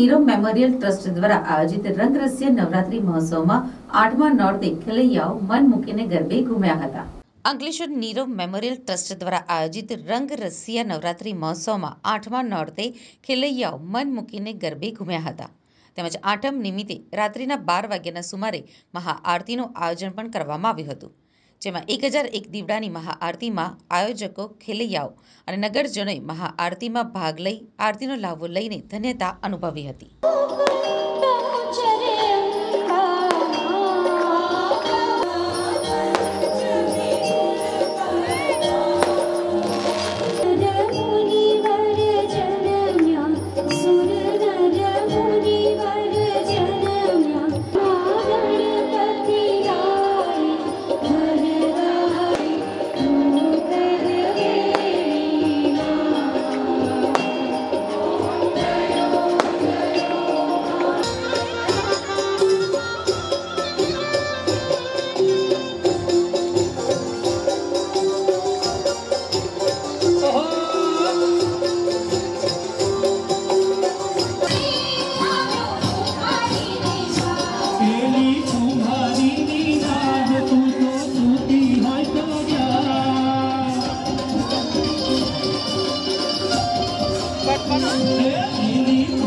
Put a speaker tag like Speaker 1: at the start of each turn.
Speaker 1: Nirav memorial trust દ્વારા આયોજિત રંગરસ્ય નવરાત્રી મહોત્સવમાં આઠમા નોર્તે ખેલૈયાઓ મન મૂકીને ગરબે ઘૂમ્યા હતા. અંકલેશ્વર નીરવ મેમોરિયલ ટ્રસ્ટ દ્વારા આયોજિત રંગ રસિયા નવરાત્રી મહોત્સવમાં આઠમા નોરતે ખેલૈયાઓ મન મૂકીને ગરબે ઘૂમ્યા હતા. તેમજ આઠમ નિમિત્તે રાત્રિના બાર વાગ્યાના સુમારે મહાઆરતીનું આયોજન પણ કરવામાં આવ્યું હતું. જેમાં એક હજાર એક દીવડાની મહાઆરતીમાં આયોજકો ખેલૈયાઓ અને નગરજનોએ મહાઆરતીમાં ભાગ લઈ આરતીનો લાહવો લઈને ધન્યતા અનુભવી હતી. Buat.